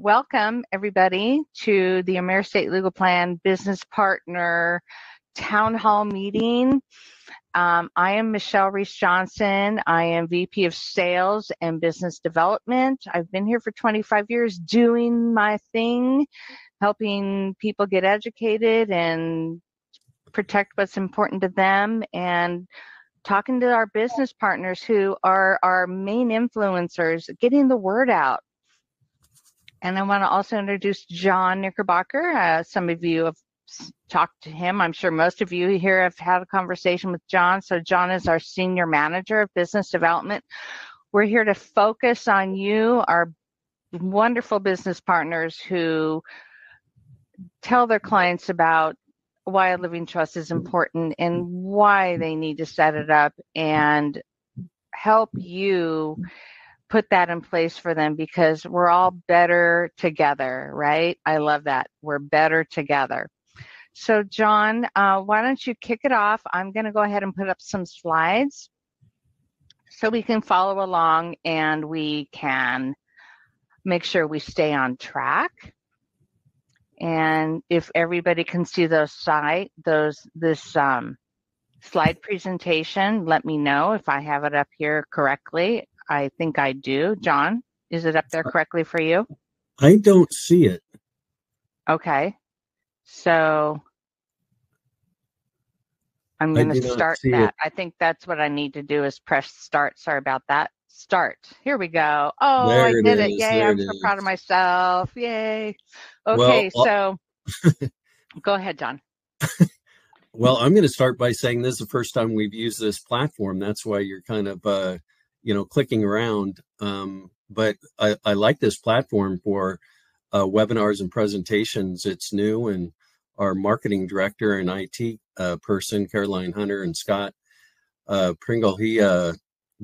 welcome everybody to the AmeriEstate Legal Plan Business Partner Town Hall meeting. Um, I am Michelle Reese Johnson. I am VP of Sales and Business Development. I've been here for 25 years doing my thing, helping people get educated and protect what's important to them and talking to our business partners who are our main influencers, getting the word out. And I want to also introduce John Knickerbocker. Uh, some of you have talked to him. I'm sure most of you here have had a conversation with John. So, John is our senior manager of business development. We're here to focus on you, our wonderful business partners who tell their clients about why a living trust is important and why they need to set it up and help you put that in place for them because we're all better together, right? I love that. We're better together. So, John, uh, why don't you kick it off? I'm going to go ahead and put up some slides so we can follow along and we can make sure we stay on track. And if everybody can see those site, those this um, slide presentation, let me know if I have it up here correctly. I think I do. John, is it up there correctly for you? I don't see it. Okay. So I'm going to start that. It. I think that's what I need to do is press start. Sorry about that. Start. Here we go. Oh, there I did it. it. Yay. There I'm so is. proud of myself. Yay. Okay. Well, so go ahead, John. well, I'm going to start by saying this is the first time we've used this platform. That's why you're kind of, uh, you know, clicking around. Um, but I, I like this platform for uh, webinars and presentations. It's new and our marketing director and IT uh, person, Caroline Hunter and Scott uh, Pringle, he uh,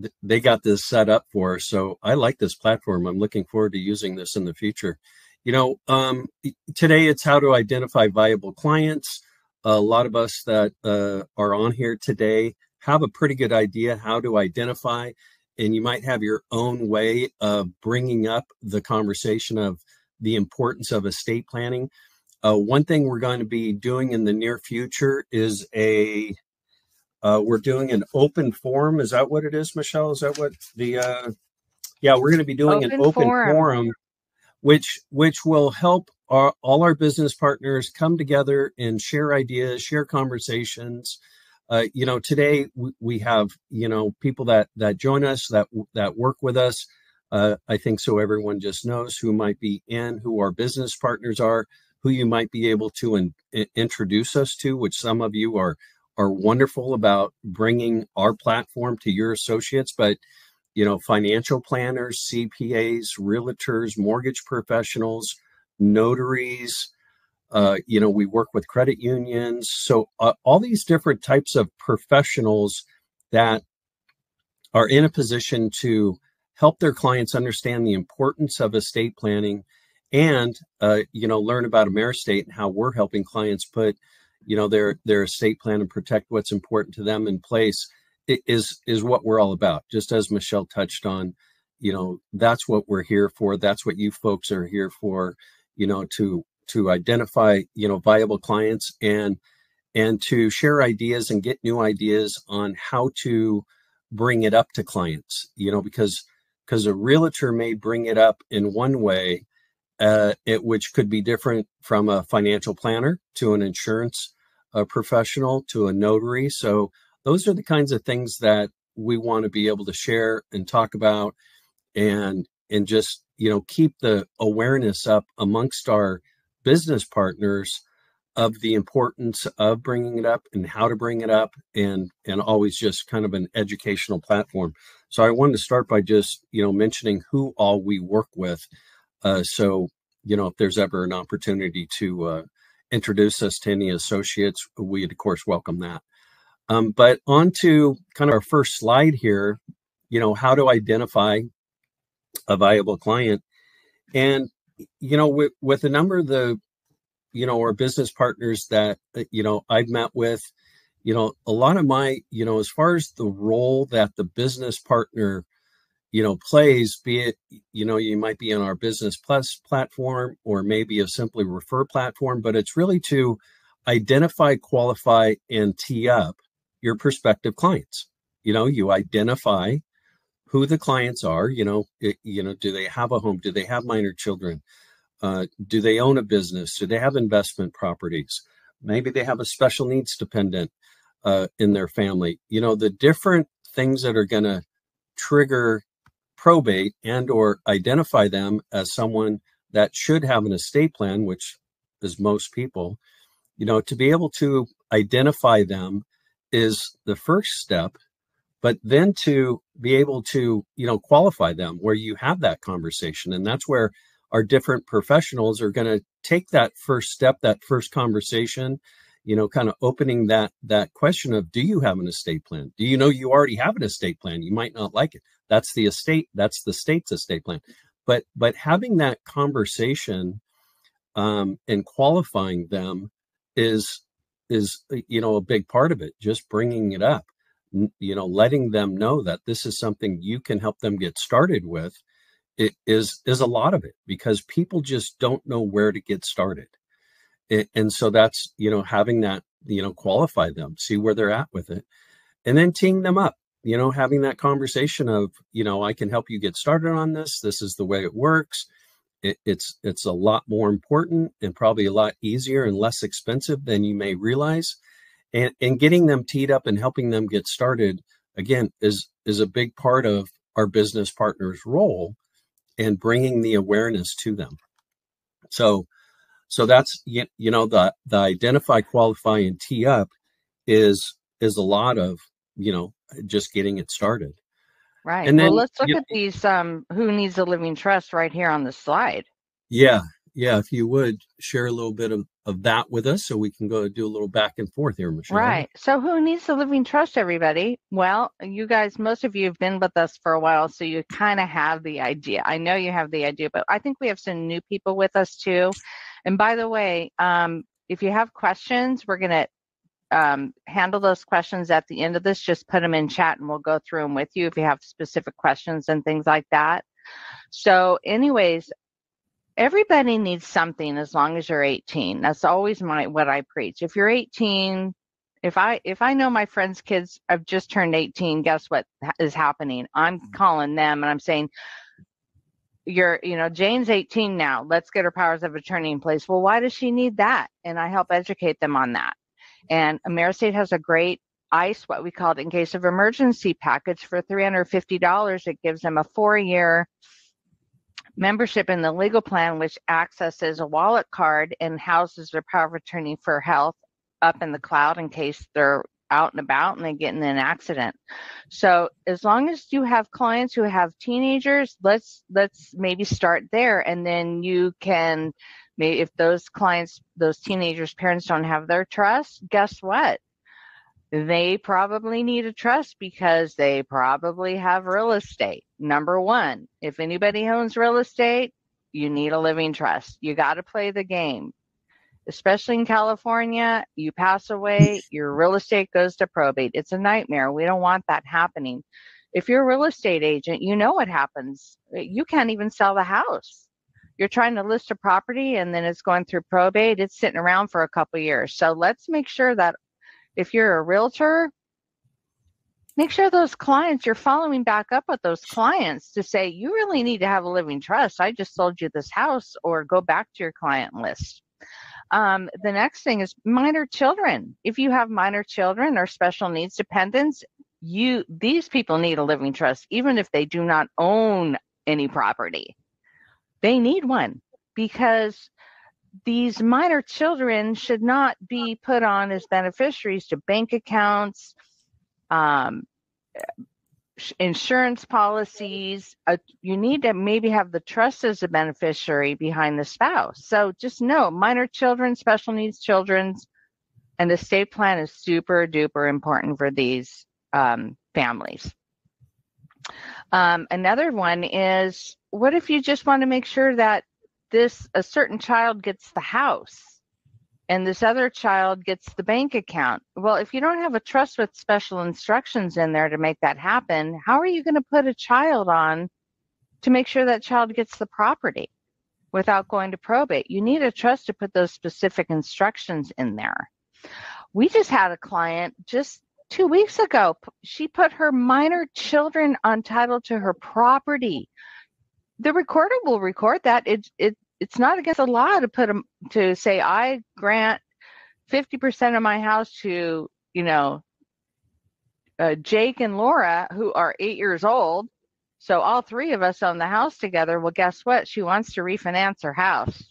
th- they got this set up for us. So I like this platform. I'm looking forward to using this in the future. You know, um, today it's how to identify viable clients. A lot of us that uh, are on here today have a pretty good idea how to identify, and you might have your own way of bringing up the conversation of the importance of estate planning. Uh, one thing we're going to be doing in the near future is a uh, we're doing an open forum. Is that what it is, Michelle? Is that what the uh, yeah we're going to be doing open an open forum. forum, which which will help our, all our business partners come together and share ideas, share conversations. Uh, you know, today we, we have you know people that that join us that that work with us. Uh, I think so. Everyone just knows who might be in, who our business partners are who you might be able to in, in, introduce us to, which some of you are are wonderful about bringing our platform to your associates. But you know, financial planners, CPAs, realtors, mortgage professionals, notaries. Uh, you know, we work with credit unions. So uh, all these different types of professionals that are in a position to help their clients understand the importance of estate planning and uh, you know learn about AmeriEstate and how we're helping clients put you know their their estate plan and protect what's important to them in place is is what we're all about. Just as Michelle touched on, you know that's what we're here for. That's what you folks are here for. You know to to identify you know viable clients and and to share ideas and get new ideas on how to bring it up to clients you know because because a realtor may bring it up in one way uh, it, which could be different from a financial planner to an insurance uh, professional to a notary. So those are the kinds of things that we want to be able to share and talk about, and and just you know keep the awareness up amongst our business partners of the importance of bringing it up and how to bring it up and and always just kind of an educational platform so i wanted to start by just you know mentioning who all we work with uh, so, you know, if there's ever an opportunity to uh, introduce us to any associates, we'd of course welcome that. Um, but on to kind of our first slide here, you know, how to identify a viable client. And, you know, with, with a number of the, you know, our business partners that, uh, you know, I've met with, you know, a lot of my, you know, as far as the role that the business partner you know plays be it you know you might be on our business plus platform or maybe a simply refer platform but it's really to identify qualify and tee up your prospective clients. You know you identify who the clients are you know it, you know do they have a home? Do they have minor children? Uh, do they own a business? Do they have investment properties? Maybe they have a special needs dependent uh, in their family. You know the different things that are going to trigger probate and or identify them as someone that should have an estate plan which is most people you know to be able to identify them is the first step but then to be able to you know qualify them where you have that conversation and that's where our different professionals are going to take that first step that first conversation you know kind of opening that that question of do you have an estate plan? Do you know you already have an estate plan? You might not like it. That's the estate that's the state's estate plan. But but having that conversation um and qualifying them is is you know a big part of it just bringing it up you know letting them know that this is something you can help them get started with it is is a lot of it because people just don't know where to get started. It, and so that's you know having that you know qualify them see where they're at with it and then teeing them up you know having that conversation of you know i can help you get started on this. This is the way it works. It, it's it's a lot more important and probably a lot easier and less expensive than you may realize and and getting them teed up and helping them get started again is is a big part of our business partners role and bringing the awareness to them. So so that's you know the the identify qualify and tee up is is a lot of you know just getting it started. Right. And then well, let's look at these um who needs a living trust right here on the slide. Yeah yeah, if you would share a little bit of, of that with us so we can go do a little back and forth here, Michelle. Right. So, who needs the living trust, everybody? Well, you guys, most of you have been with us for a while, so you kind of have the idea. I know you have the idea, but I think we have some new people with us too. And by the way, um, if you have questions, we're going to um, handle those questions at the end of this. Just put them in chat and we'll go through them with you if you have specific questions and things like that. So, anyways, everybody needs something as long as you're 18 that's always my what i preach. If you're 18 if i if i know my friends kids have just turned 18 guess what is happening? I'm mm. calling them and i'm saying you're you know jane's 18 now. Let's get her powers of attorney in place. Well why does she need that? And i help educate them on that. And AmeriEstate has a great ice what we call it in case of emergency package for $350 it gives them a four year membership in the legal plan, which accesses a wallet card and houses their power of attorney for health up in the cloud in case they're out and about and they get in an accident. So as long as you have clients who have teenagers, let's let's maybe start there and then you can maybe if those clients, those teenagers' parents don't have their trust, guess what? they probably need a trust because they probably have real estate. Number one, if anybody owns real estate, you need a living trust. You got to play the game. Especially in California, you pass away, your real estate goes to probate. It's a nightmare. We don't want that happening. If you're a real estate agent, you know what happens. You can't even sell the house. You're trying to list a property and then it's going through probate. It's sitting around for a couple years. So let's make sure that if you're a realtor, make sure those clients, you're following back up with those clients to say, you really need to have a living trust. I just sold you this house, or go back to your client list. Um, the next thing is minor children. If you have minor children or special needs dependents, you these people need a living trust, even if they do not own any property. They need one because these minor children should not be put on as beneficiaries to bank accounts, um, insurance policies. Uh, you need to maybe have the trust as a beneficiary behind the spouse. So just know minor children, special needs children, and the estate plan is super duper important for these um, families. Um, another one is what if you just want to make sure that this a certain child gets the house and this other child gets the bank account. Well, if you don't have a trust with special instructions in there to make that happen, how are you going to put a child on to make sure that child gets the property without going to probate? You need a trust to put those specific instructions in there. We just had a client just two weeks ago. She put her minor children on title to her property. The recorder will record that. It, it it's not against the law to put them to say I grant 50% of my house to you know uh, Jake and Laura who are eight years old. So all three of us own the house together. Well, guess what? She wants to refinance her house.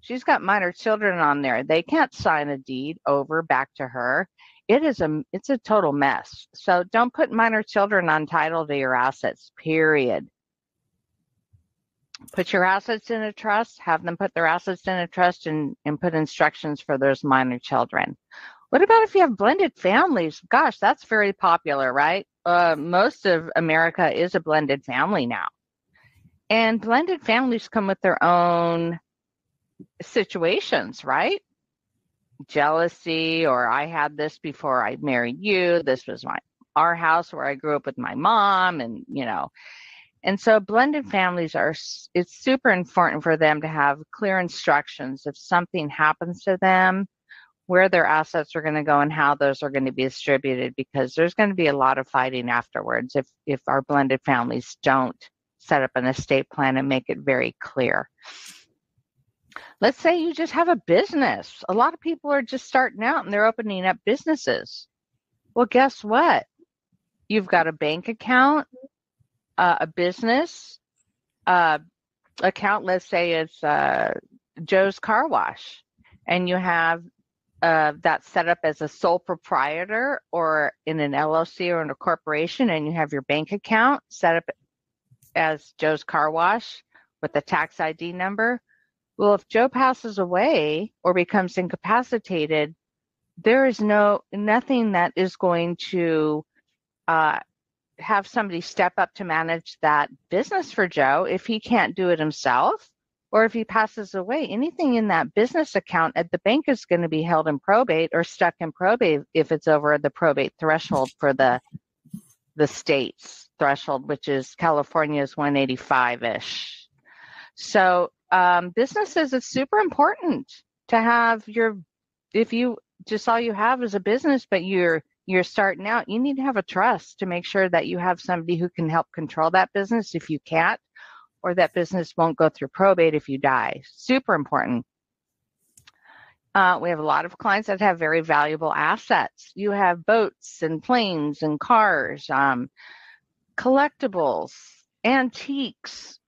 She's got minor children on there. They can't sign a deed over back to her. It is a it's a total mess. So don't put minor children on title to your assets. Period put your assets in a trust, have them put their assets in a trust and, and put instructions for those minor children. What about if you have blended families? Gosh, that's very popular, right? Uh, most of America is a blended family now. And blended families come with their own situations, right? Jealousy, or I had this before I married you. This was my our house where I grew up with my mom, and you know, and so blended families are, it's super important for them to have clear instructions if something happens to them, where their assets are going to go and how those are going to be distributed because there's going to be a lot of fighting afterwards if, if our blended families don't set up an estate plan and make it very clear. Let's say you just have a business. A lot of people are just starting out and they're opening up businesses. Well, guess what? You've got a bank account, uh, a business uh, account, let's say it's uh, Joe's Car Wash, and you have uh, that set up as a sole proprietor or in an LLC or in a corporation, and you have your bank account set up as Joe's Car Wash with the tax ID number. Well, if Joe passes away or becomes incapacitated, there is no nothing that is going to uh, have somebody step up to manage that business for Joe if he can't do it himself or if he passes away. Anything in that business account at the bank is going to be held in probate or stuck in probate if it's over the probate threshold for the the state's threshold, which is California's 185 ish. So um, businesses, it's super important to have your if you just all you have is a business, but you're you're starting out, you need to have a trust to make sure that you have somebody who can help control that business if you can't, or that business won't go through probate if you die. Super important. Uh, we have a lot of clients that have very valuable assets. You have boats and planes and cars, um, collectibles, antiques.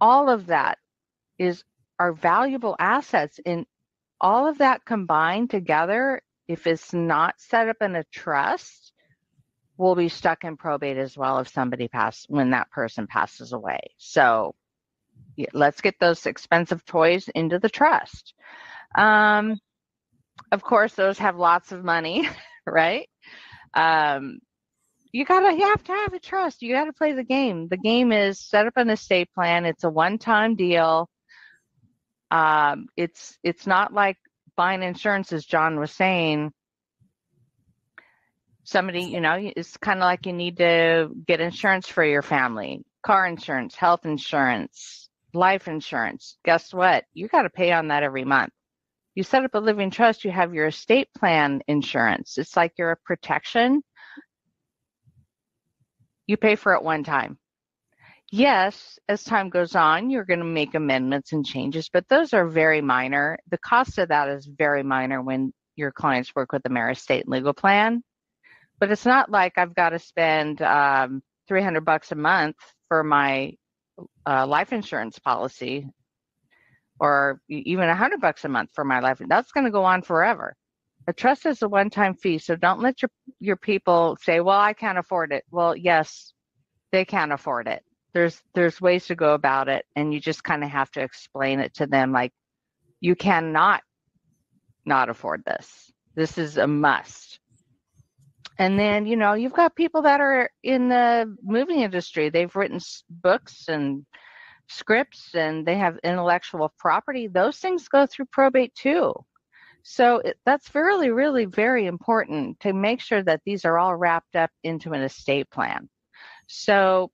All of that is are valuable assets, and all of that combined together if it's not set up in a trust, we'll be stuck in probate as well if somebody passes when that person passes away. So let's get those expensive toys into the trust. Um, of course, those have lots of money, right? Um, you gotta you have to have a trust. You gotta play the game. The game is set up an estate plan. It's a one-time deal. Um, it's it's not like buying insurance, as John was saying, somebody, you know, it's kind of like you need to get insurance for your family car insurance, health insurance, life insurance. Guess what? You got to pay on that every month. You set up a living trust, you have your estate plan insurance. It's like you're a protection. You pay for it one time. Yes, as time goes on, you're going to make amendments and changes, but those are very minor. The cost of that is very minor when your clients work with the AmeriEstate legal plan. But it's not like I've got to spend um, 300 bucks a month for my uh, life insurance policy or even 100 bucks a month for my life. That's going to go on forever. A trust is a one-time fee, so don't let your your people say, "Well, I can't afford it." Well, yes, they can't afford it there's there's ways to go about it and you just kind of have to explain it to them like you cannot not afford this. This is a must. And then you know you've got people that are in the movie industry. They've written books and scripts and they have intellectual property. Those things go through probate too. So it, that's really, really very important to make sure that these are all wrapped up into an estate plan. So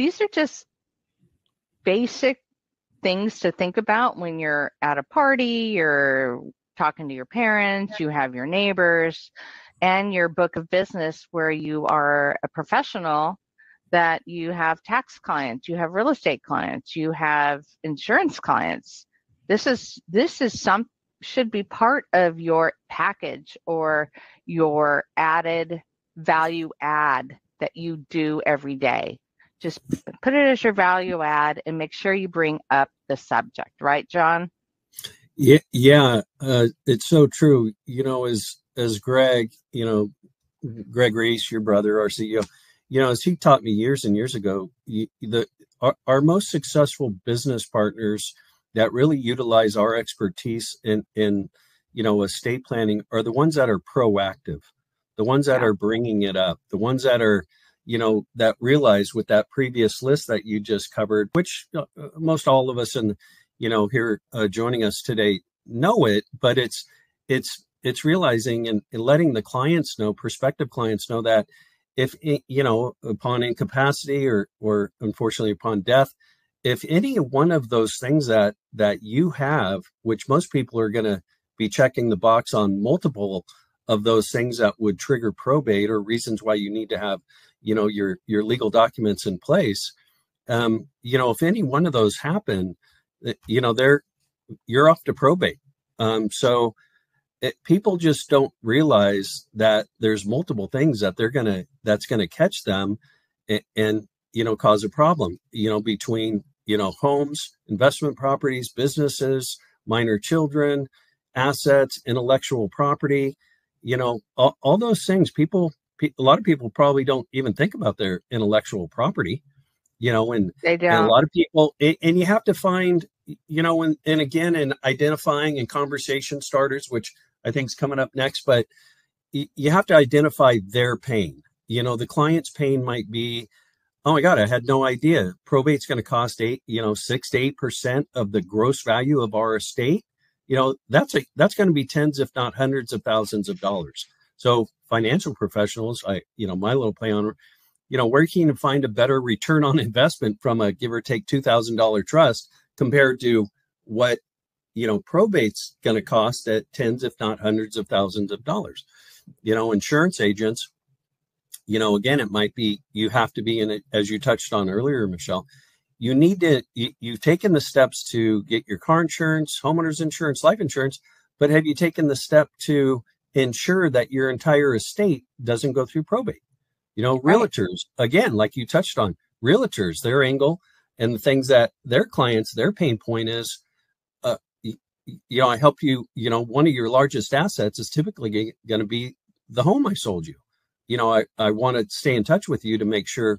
these are just basic things to think about when you're at a party, you're talking to your parents, you have your neighbors, and your book of business where you are a professional that you have tax clients, you have real estate clients, you have insurance clients. This is this is some should be part of your package or your added value add that you do every day. Just put it as your value add and make sure you bring up the subject, right, John? Yeah, yeah, uh, it's so true. You know, as as Greg, you know, Greg Reese, your brother, our CEO, you know, as he taught me years and years ago, you, the our, our most successful business partners that really utilize our expertise in in you know estate planning are the ones that are proactive the ones that yeah. are bringing it up the ones that are you know that realize with that previous list that you just covered which uh, most all of us and you know here uh, joining us today know it but it's it's it's realizing and, and letting the clients know prospective clients know that if you know upon incapacity or or unfortunately upon death if any one of those things that that you have which most people are going to be checking the box on multiple of those things that would trigger probate or reasons why you need to have you know your your legal documents in place um you know if any one of those happen eh, you know they're you're off to probate. Um so it, people just don't realize that there's multiple things that they're gonna that's gonna catch them and, and you know cause a problem you know between you know, homes, investment properties, businesses, minor children, assets, intellectual property, you know, all, all those things people, a lot of people probably don't even think about their intellectual property, you know, and, they don't. and a lot of people, and you have to find, you know, and, and again, in identifying and conversation starters, which I think is coming up next, but you have to identify their pain. You know, the client's pain might be, oh my god i had no idea probate's going to cost eight you know six to eight percent of the gross value of our estate you know that's a that's going to be tens if not hundreds of thousands of dollars so financial professionals i you know my little play on you know where can you find a better return on investment from a give or take $2000 trust compared to what you know probate's going to cost at tens if not hundreds of thousands of dollars? You know insurance agents you know again it might be you have to be in it as you touched on earlier michelle you need to you, you've taken the steps to get your car insurance homeowners insurance life insurance but have you taken the step to ensure that your entire estate doesn't go through probate. You know realtors again like you touched on realtors their angle and the things that their clients their pain point is uh, you, you know i help you you know one of your largest assets is typically going to be the home i sold you. You know, I, I want to stay in touch with you to make sure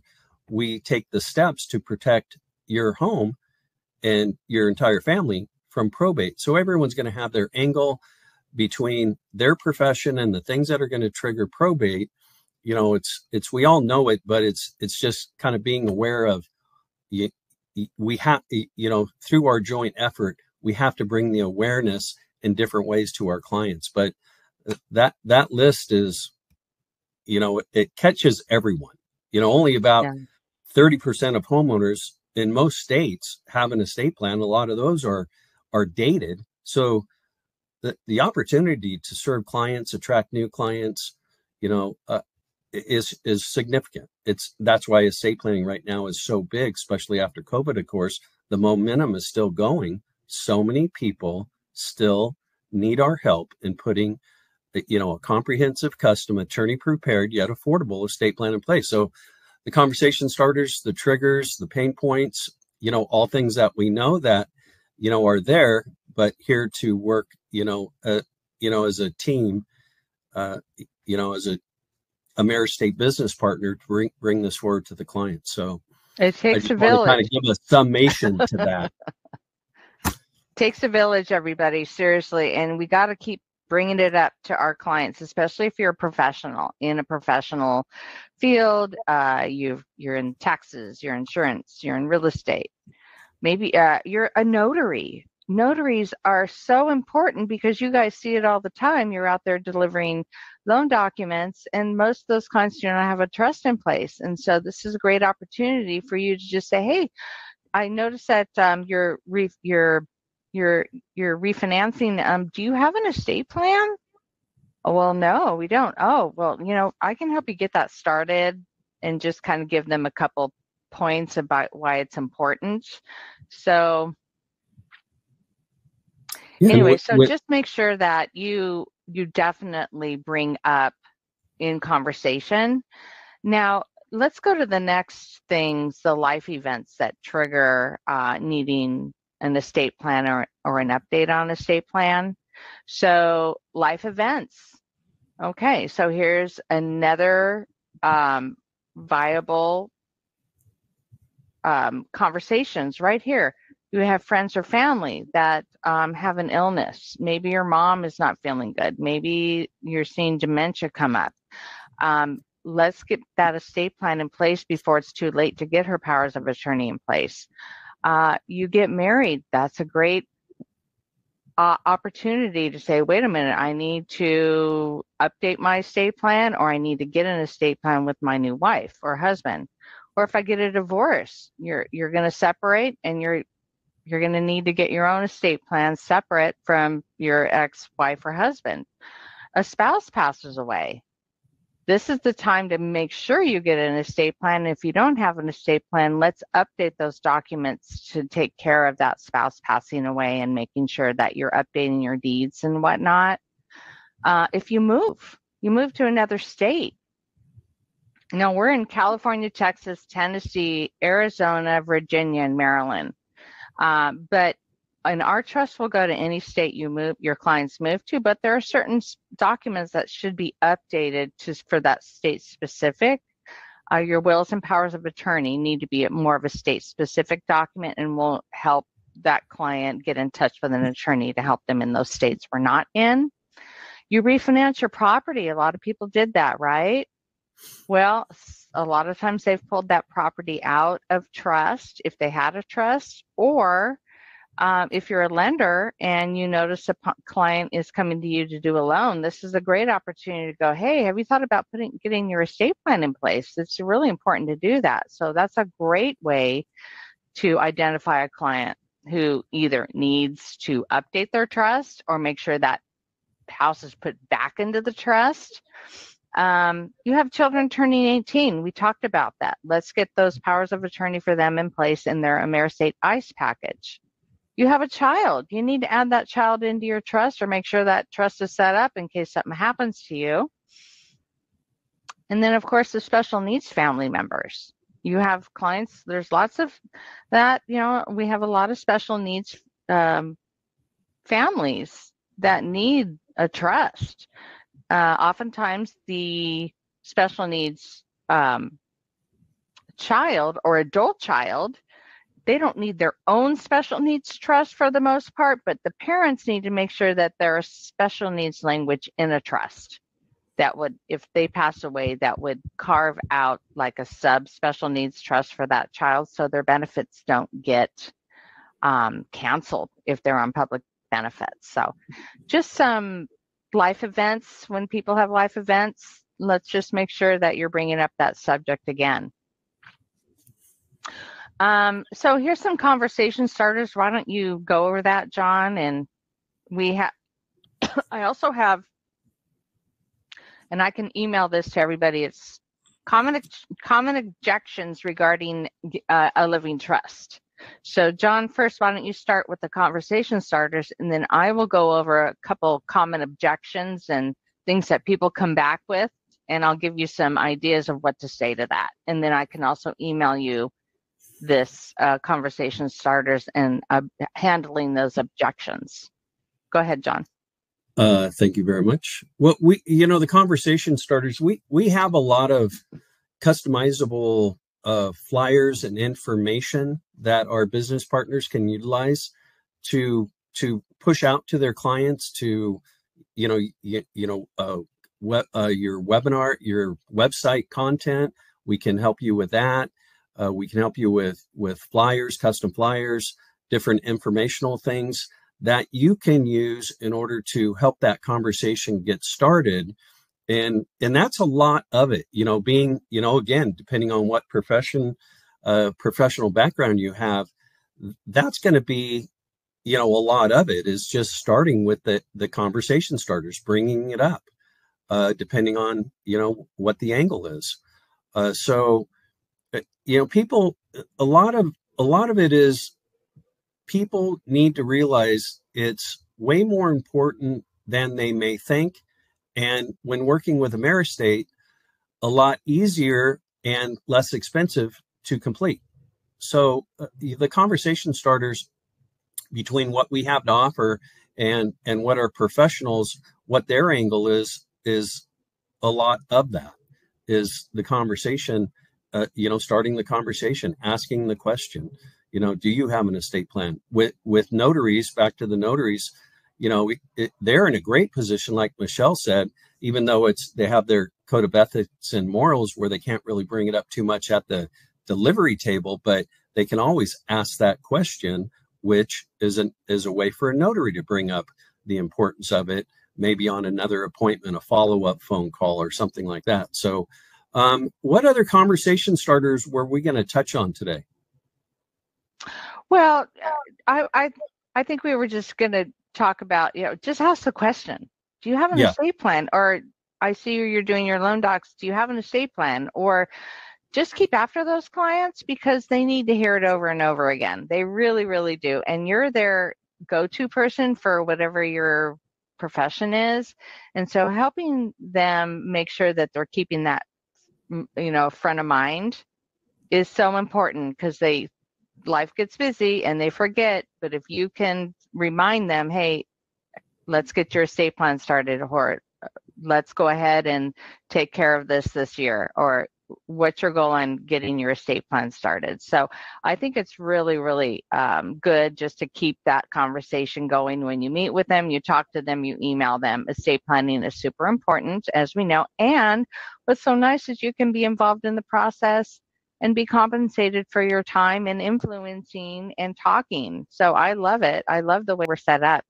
we take the steps to protect your home and your entire family from probate. So everyone's going to have their angle between their profession and the things that are going to trigger probate. You know, it's it's we all know it, but it's it's just kind of being aware of you, we have you know through our joint effort we have to bring the awareness in different ways to our clients but uh, that that list is you know, it catches everyone. You know, only about yeah. 30% of homeowners in most states have an estate plan. A lot of those are are dated. So the, the opportunity to serve clients, attract new clients, you know, uh, is is significant. It's that's why estate planning right now is so big, especially after COVID. Of course, the momentum is still going. So many people still need our help in putting you know, a comprehensive, custom, attorney prepared yet affordable estate plan in place. So the conversation starters, the triggers, the pain points, you know, all things that we know that, you know, are there, but here to work, you know, uh, you know, as a team, uh, you know, as a AmeriEstate business partner to bring bring this forward to the client. So it takes a village. Kind of give a summation to that. takes a village, everybody. Seriously, and we got to keep bringing it up to our clients, especially if you're a professional in a professional field. Uh, you you're in taxes, you're insurance, you're in real estate. Maybe uh, you're a notary. Notaries are so important because you guys see it all the time. You're out there delivering loan documents, and most of those clients do not have a trust in place. And so this is a great opportunity for you to just say, "Hey, I noticed that um, you're re- you're you're you're refinancing. Um, do you have an estate plan?" Oh, well, no, we don't. Oh, well, you know, I can help you get that started and just kind of give them a couple points about why it's important. So anyway, so just make sure that you you definitely bring up in conversation. Now, let's go to the next things, the life events that trigger uh, needing an estate plan or, or an update on estate plan. So life events. Okay, so here's another um, viable um, conversations right here. You have friends or family that um, have an illness. Maybe your mom is not feeling good. Maybe you're seeing dementia come up. Um, let's get that estate plan in place before it's too late to get her powers of attorney in place. Uh, you get married. That's a great uh, opportunity to say, wait a minute, I need to update my estate plan or I need to get an estate plan with my new wife or husband. Or if I get a divorce, you're you're going to separate and you're you're going to need to get your own estate plan separate from your ex-wife or husband. A spouse passes away this is the time to make sure you get an estate plan. If you don't have an estate plan, let's update those documents to take care of that spouse passing away and making sure that you're updating your deeds and whatnot. Uh, if you move, you move to another state. Now we're in California, Texas, Tennessee, Arizona, Virginia, and Maryland. Uh, but and our trust will go to any state you move your clients move to but there are certain documents that should be updated to for that state specific. Uh, your wills and powers of attorney need to be more of a state specific document and will help that client get in touch with an attorney to help them in those states we're not in. You refinance your property. A lot of people did that right? Well a lot of times they've pulled that property out of trust if they had a trust or um, if you're a lender and you notice a client is coming to you to do a loan, this is a great opportunity to go, hey, have you thought about putting getting your estate plan in place? It's really important to do that. So that's a great way to identify a client who either needs to update their trust or make sure that house is put back into the trust. Um, you have children turning 18. We talked about that. Let's get those powers of attorney for them in place in their AmeriEstate ICE package you have a child. You need to add that child into your trust or make sure that trust is set up in case something happens to you. And then, of course, the special needs family members. You have clients, there's lots of that, you know, we have a lot of special needs um, families that need a trust. Uh, oftentimes, the special needs um, child or adult child they don't need their own special needs trust for the most part, but the parents need to make sure that there is special needs language in a trust that would, if they pass away, that would carve out like a sub special needs trust for that child so their benefits don't get um, canceled if they're on public benefits. So just some life events when people have life events, let's just make sure that you're bringing up that subject again. Um, so here's some conversation starters. Why don't you go over that, John? And we have, I also have, and I can email this to everybody. It's common common objections regarding uh, a living trust. So, John, first, why don't you start with the conversation starters, and then I will go over a couple common objections and things that people come back with, and I'll give you some ideas of what to say to that. And then I can also email you this uh, conversation starters and uh, handling those objections. Go ahead, John. Uh, thank you very much. Well, we, you know, the conversation starters, we we have a lot of customizable uh, flyers and information that our business partners can utilize to to push out to their clients to, you know, you, you know, uh, we, uh, your webinar, your website content. We can help you with that. Uh, we can help you with with flyers, custom flyers different informational things that you can use in order to help that conversation get started and and that's a lot of it you know being you know again depending on what profession uh, professional background you have that's going to be you know a lot of it is just starting with the the conversation starters bringing it up uh, depending on you know what the angle is uh, so uh, you know people a lot of a lot of it is people need to realize it's way more important than they may think. And when working with AmeriEstate, a lot easier and less expensive to complete. So uh, the conversation starters between what we have to offer and and what our professionals what their angle is is a lot of that is the conversation uh, you know starting the conversation asking the question you know do you have an estate plan with with notaries back to the notaries you know it, they're in a great position like michelle said even though it's they have their code of ethics and morals where they can't really bring it up too much at the delivery table but they can always ask that question which is an is a way for a notary to bring up the importance of it maybe on another appointment a follow-up phone call or something like that. So um, what other conversation starters were we going to touch on today? Well, I I I think we were just going to talk about you know just ask the question. Do you have an yeah. estate plan? Or I see you're doing your loan docs. Do you have an estate plan? Or just keep after those clients because they need to hear it over and over again. They really, really do. And you're their go-to person for whatever your profession is. And so helping them make sure that they're keeping that you know front of mind is so important because they life gets busy and they forget. But if you can remind them, hey, let's get your estate plan started, or let's go ahead and take care of this this year, or what's your goal on getting your estate plan started. So I think it's really, really um, good just to keep that conversation going when you meet with them, you talk to them, you email them. Estate planning is super important, as we know. And what's so nice is you can be involved in the process and be compensated for your time and influencing and talking. So I love it. I love the way we're set up.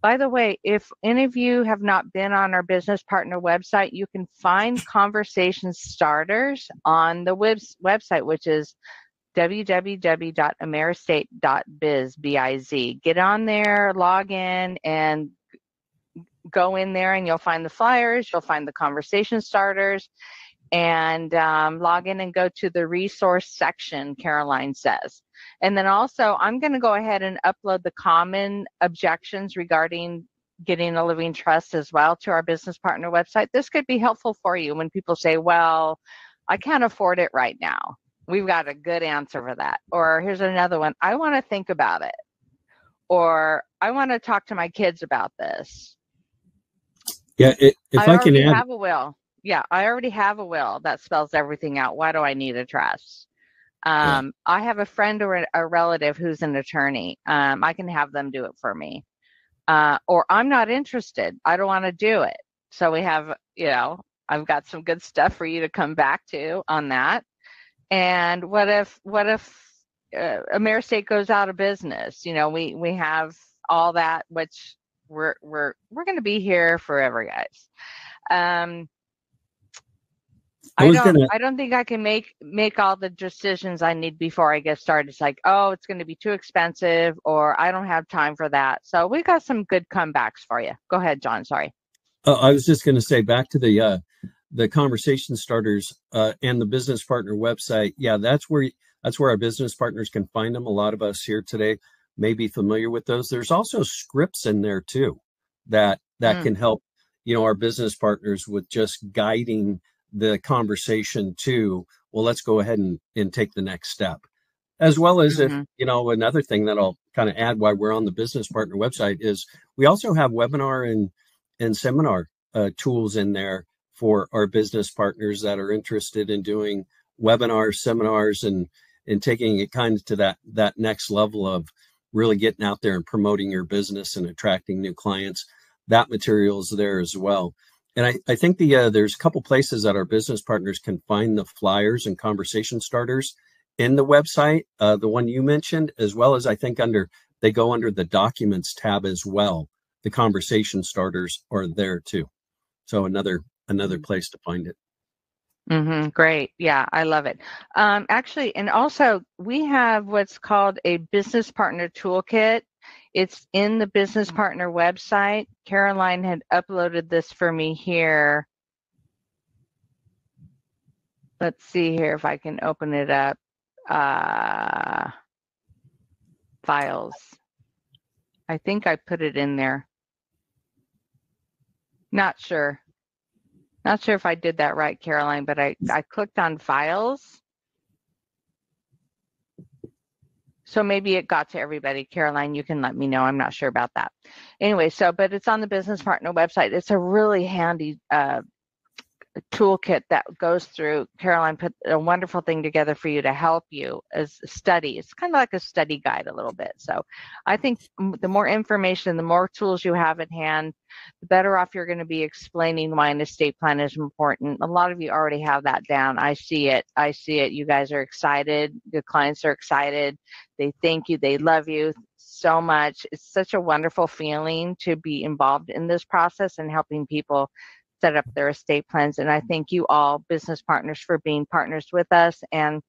By the way, if any of you have not been on our business partner website, you can find conversation starters on the web- website, which is www.ameriestate.biz, B-I-Z. Get on there, log in, and go in there and you'll find the flyers, you'll find the conversation starters, and um, log in and go to the resource section, Caroline says. And then also, I'm going to go ahead and upload the common objections regarding getting a living trust as well to our business partner website. This could be helpful for you when people say, well, I can't afford it right now. We've got a good answer for that. Or here's another one I want to think about it. Or I want to talk to my kids about this. Yeah, it, if I, I can add, have a will yeah, I already have a will that spells everything out. Why do I need a trust? Um, yeah. I have a friend or a relative who's an attorney. Um, I can have them do it for me. Uh, or I'm not interested. I don't want to do it. So we have, you know, I've got some good stuff for you to come back to on that. And what if, what if uh, AmeriEstate goes out of business? You know, we we have all that, which we're we're we're going to be here forever, guys. Um, I, I don't. Gonna... I don't think I can make make all the decisions I need before I get started. It's like, oh, it's going to be too expensive, or I don't have time for that. So we got some good comebacks for you. Go ahead, John. Sorry. Uh, I was just going to say back to the uh, the conversation starters uh, and the business partner website. Yeah, that's where that's where our business partners can find them. A lot of us here today may be familiar with those. There's also scripts in there too that that mm. can help you know our business partners with just guiding the conversation to well let's go ahead and, and take the next step. As well as mm-hmm. if you know another thing that i'll kind of add while we're on the business partner website is we also have webinar and and seminar uh, tools in there for our business partners that are interested in doing webinars seminars and and taking it kind of to that that next level of really getting out there and promoting your business and attracting new clients. That material is there as well and I, I think the uh, there's a couple places that our business partners can find the flyers and conversation starters. in the website, uh, the one you mentioned, as well as I think under they go under the documents tab as well. The conversation starters are there too. So another another mm-hmm. place to find it. Mm-hmm, great. Yeah, I love it. Um, actually, and also we have what's called a business partner toolkit. It's in the business partner website. Caroline had uploaded this for me here. Let's see here if I can open it up. Uh, files. I think I put it in there. Not sure. Not sure if I did that right, Caroline, but I, I clicked on files. So maybe it got to everybody. Caroline, you can let me know. I'm not sure about that. Anyway, so, but it's on the business partner website. It's a really handy uh, toolkit that goes through. Caroline put a wonderful thing together for you to help you as a study. It's kind of like a study guide a little bit. So I think the more information, the more tools you have at hand, the better off you're going to be explaining why an estate plan is important. A lot of you already have that down. I see it. I see it. You guys are excited. The clients are excited. They thank you. They love you so much. It's such a wonderful feeling to be involved in this process and helping people set up their estate plans. And I thank you all, business partners, for being partners with us. And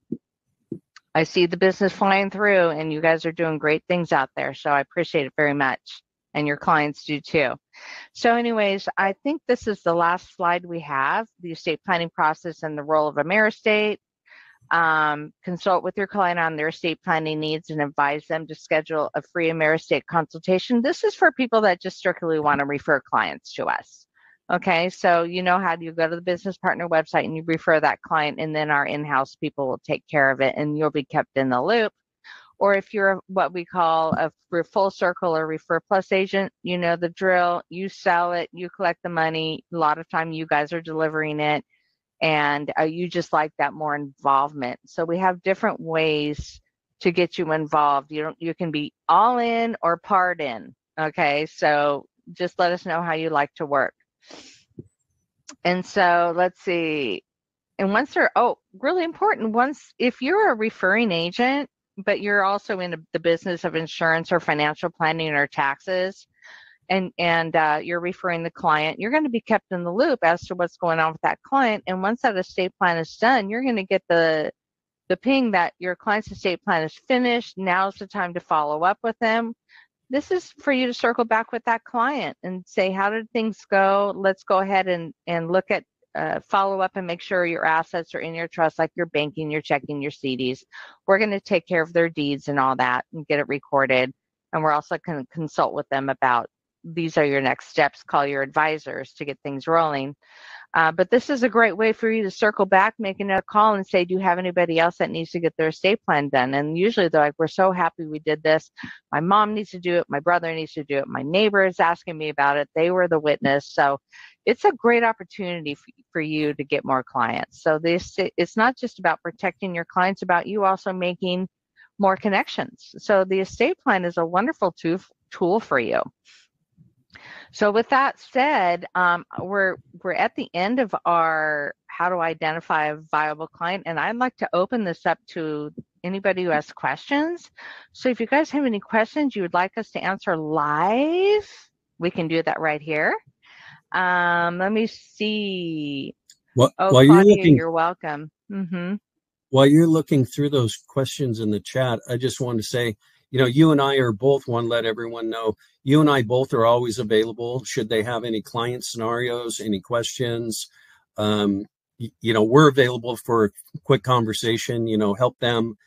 I see the business flying through, and you guys are doing great things out there. So I appreciate it very much. And your clients do too. So, anyways, I think this is the last slide we have the estate planning process and the role of AmeriEstate. Um, consult with your client on their estate planning needs and advise them to schedule a free AmeriEstate consultation. This is for people that just strictly want to refer clients to us. Okay, so you know how you go to the business partner website and you refer that client, and then our in house people will take care of it and you'll be kept in the loop. Or if you're what we call a full circle or refer plus agent, you know the drill. You sell it, you collect the money. A lot of time you guys are delivering it, and uh, you just like that more involvement. So we have different ways to get you involved. You don't, you can be all in or part in. Okay, so just let us know how you like to work. And so let's see. And once they're, oh, really important, once, if you're a referring agent, but you're also in the business of insurance or financial planning or taxes, and and uh, you're referring the client, you're going to be kept in the loop as to what's going on with that client. And once that estate plan is done, you're going to get the the ping that your client's estate plan is finished. Now's the time to follow up with them this is for you to circle back with that client and say, how did things go? Let's go ahead and, and look at uh, follow up and make sure your assets are in your trust, like your banking, your checking, your CDs. We're going to take care of their deeds and all that and get it recorded. And we're also going to consult with them about these are your next steps. Call your advisors to get things rolling. Uh, but this is a great way for you to circle back, making a call and say, do you have anybody else that needs to get their estate plan done? And usually they're like, we're so happy we did this. My mom needs to do it. My brother needs to do it. My neighbor is asking me about it. They were the witness. So it's a great opportunity for, for you to get more clients. So this, it's not just about protecting your clients, about you also making more connections. So the estate plan is a wonderful tool, tool for you. So with that said, um, we're we're at the end of our how to identify a viable client, and I'd like to open this up to anybody who has questions. So if you guys have any questions you would like us to answer live, we can do that right here. Um, let me see. Well, oh, while Claudia, you're looking, you're welcome. Mm-hmm. While you're looking through those questions in the chat, I just want to say you know, you and I are both to let everyone know you and I both are always available should they have any client scenarios, any questions. Um, you, you know, we're available for quick conversation, you know, help them,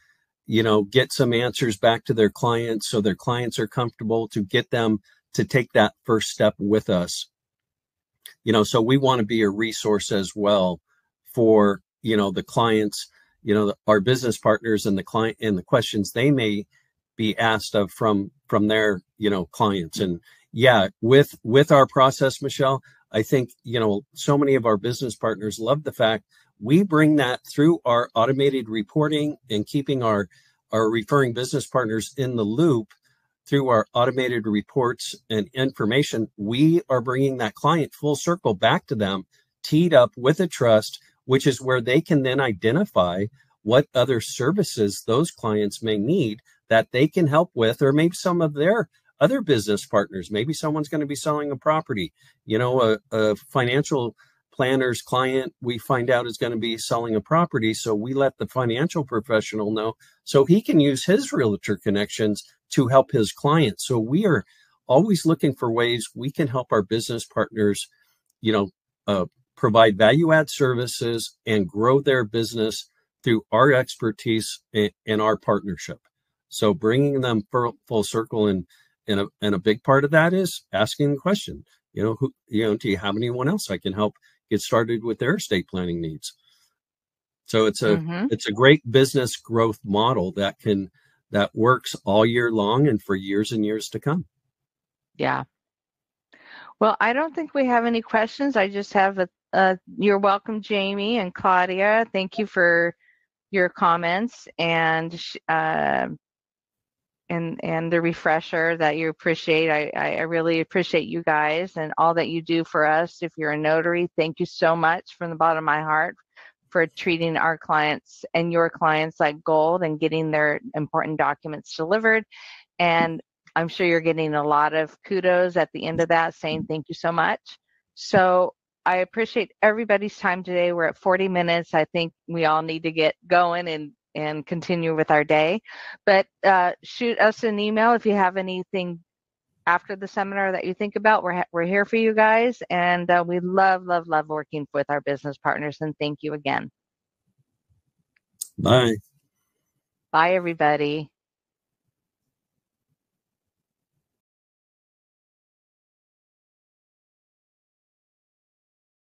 you know, get some answers back to their clients so their clients are comfortable to get them to take that first step with us. You know, so we want to be a resource as well for, you know, the clients, you know, our business partners and the client and the questions they may be asked of from from their you know clients. And yeah with with our process michelle i think you know so many of our business partners love the fact we bring that through our automated reporting and keeping our our referring business partners in the loop through our automated reports and information. We are bringing that client full circle back to them teed up with a trust which is where they can then identify what other services those clients may need that they can help with, or maybe some of their other business partners. Maybe someone's going to be selling a property. You know, a, a financial planner's client we find out is going to be selling a property. So we let the financial professional know so he can use his realtor connections to help his clients. So we are always looking for ways we can help our business partners, you know, uh, provide value add services and grow their business through our expertise and, our partnership. So bringing them full circle and and a, and a big part of that is asking the question, you know, who, you know, do you have anyone else I can help get started with their estate planning needs? So it's a mm-hmm. it's a great business growth model that can that works all year long and for years and years to come. Yeah. Well, I don't think we have any questions. I just have a, a you're welcome, Jamie and Claudia. Thank you for your comments and uh, and and the refresher that you appreciate. I, I really appreciate you guys and all that you do for us. If you're a notary, thank you so much from the bottom of my heart for treating our clients and your clients like gold and getting their important documents delivered. And I'm sure you're getting a lot of kudos at the end of that saying thank you so much. So I appreciate everybody's time today. We're at 40 minutes. I think we all need to get going and and continue with our day. But uh, shoot us an email if you have anything after the seminar that you think about. We're we're here for you guys, and uh, we love love love working with our business partners. And thank you again. Bye. Bye, everybody.